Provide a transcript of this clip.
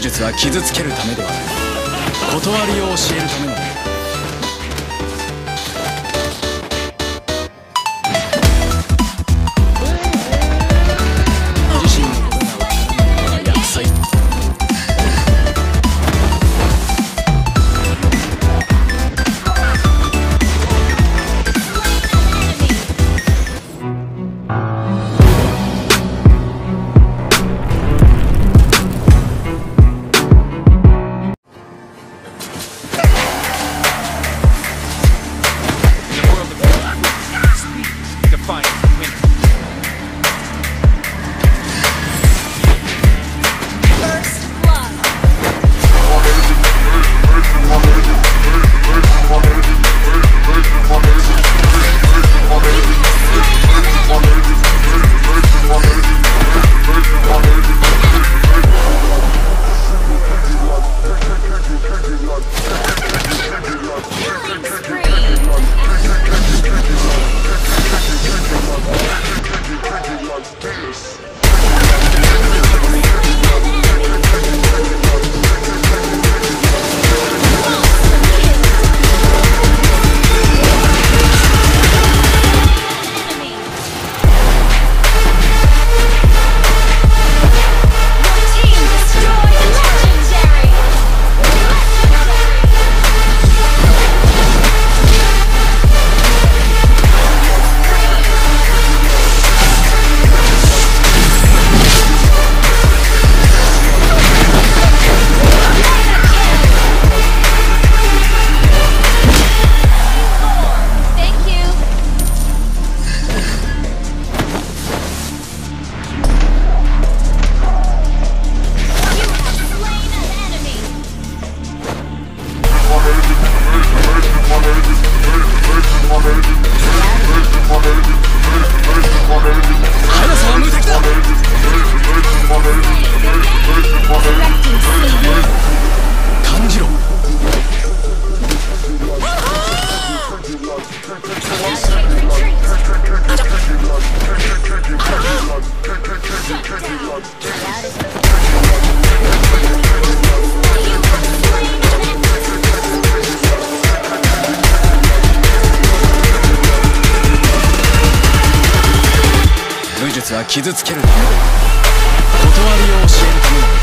術は傷つけるためではない。断りを教えるためのもの this. は傷つけるためで断りを教えるための